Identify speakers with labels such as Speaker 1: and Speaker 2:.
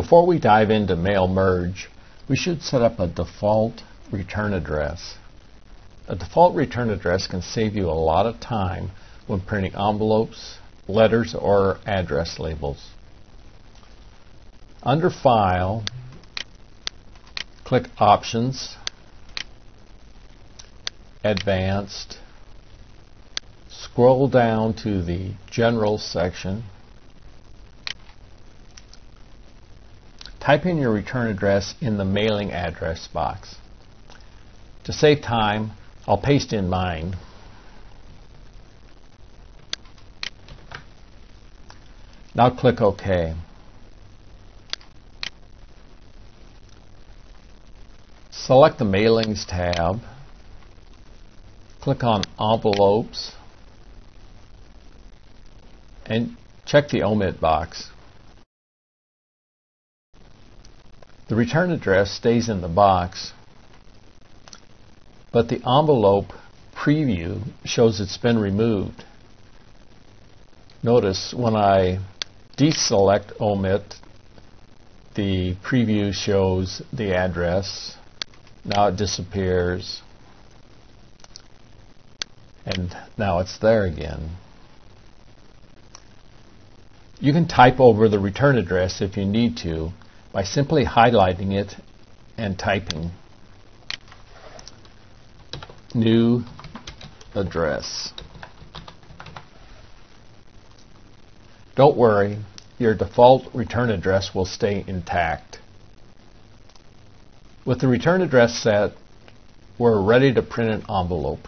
Speaker 1: Before we dive into mail merge, we should set up a default return address. A default return address can save you a lot of time when printing envelopes, letters, or address labels. Under File, click Options, Advanced, scroll down to the General section, type in your return address in the mailing address box. To save time, I'll paste in mine. Now click OK. Select the Mailings tab. Click on Envelopes and check the omit box. The return address stays in the box, but the envelope preview shows it's been removed. Notice when I deselect omit, the preview shows the address. Now it disappears. And now it's there again. You can type over the return address if you need to by simply highlighting it and typing new address. Don't worry, your default return address will stay intact. With the return address set, we're ready to print an envelope.